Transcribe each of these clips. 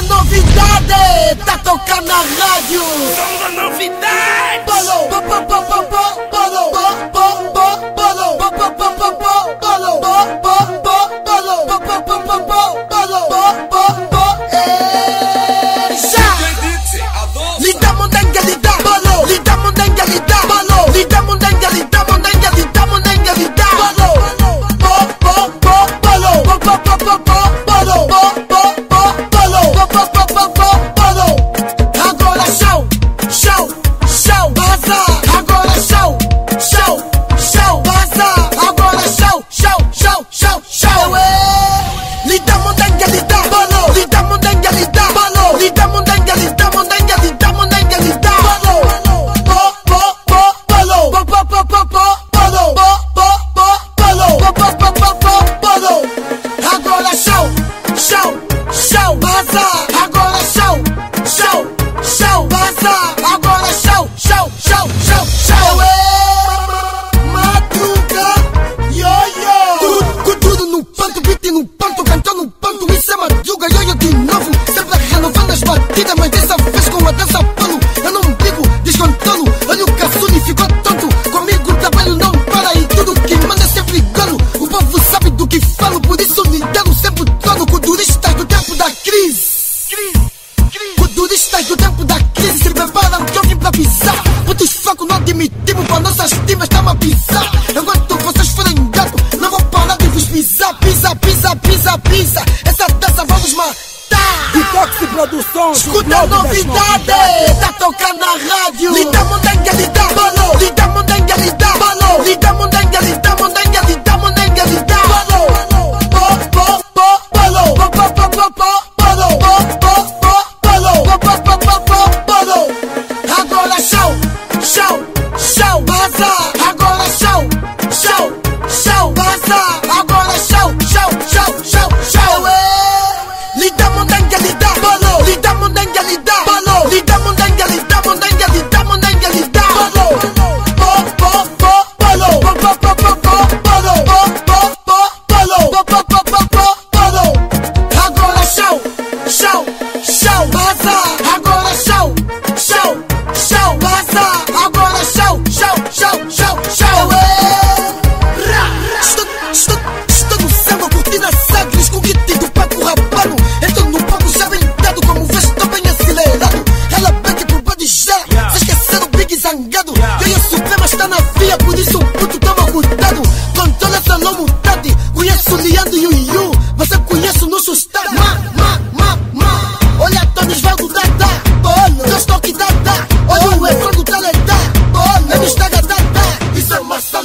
a novidade, tá tocando na rádio. Somos a novidade. Bolo, bo, bo, bo, bo, mas dessa vez com a dança pano. Eu não digo descontando. Olha o caçune ficou tonto. Comigo o trabalho não para e tudo que manda é sempre gano. O povo sabe do que falo, por isso lidando sempre trono com turistas do tempo da crise. Futuristas do tempo da crise se preparam que eu vim pra pisar. Putos fracos não admitimos pra nossas timas estamos a pisar. Enquanto Detox Produções. Escuta a novidade, tá tocando na rádio. Lida mondenga, lida bolo, lida mondenga, lida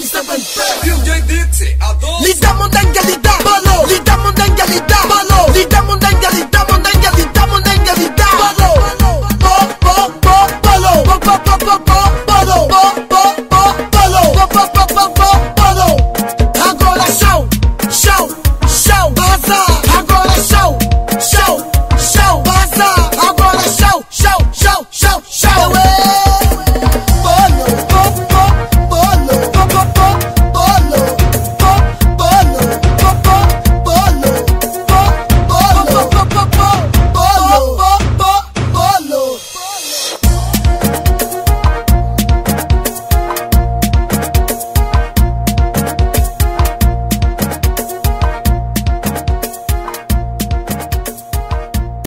Step and step.